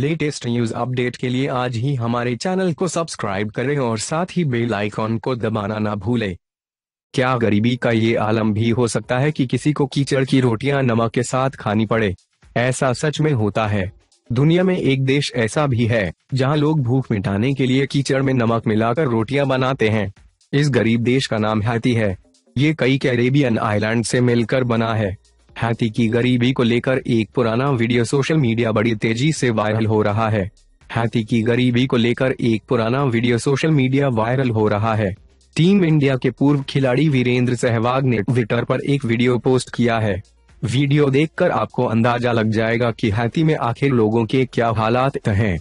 Latest news update के लिए आज ही हमारे चैनल को सब्सक्राइब करें और साथ ही बेल आइकॉन को दबाना ना भूलें। क्या गरीबी का ये आलम भी हो सकता है कि किसी को कीचड़ की रोटियाँ नमक के साथ खानी पड़े? ऐसा सच में होता है। दुनिया में एक देश ऐसा भी है, जहाँ लोग भूख मिटाने के लिए कीचड़ में नमक मिलाकर रोटियाँ बनाते हैं। इस गरीब देश का नाम हैती है। ये कई कैरेबियन आइलैंड से मिलकर बना है। हाथी की गरीबी को लेकर एक पुराना वीडियो सोशल मीडिया बड़ी तेज़ी से वायरल हो रहा है। हाथी की गरीबी को लेकर एक पुराना वीडियो सोशल मीडिया वायरल हो रहा है। टीम इंडिया के पूर्व खिलाड़ी वीरेंद्र सहवाग ने ट्विटर पर एक वीडियो पोस्ट किया है। वीडियो देखकर आपको अंदाज़ा लग जाएगा कि हाथी में आखिर लोगों के क्या हालात हैं।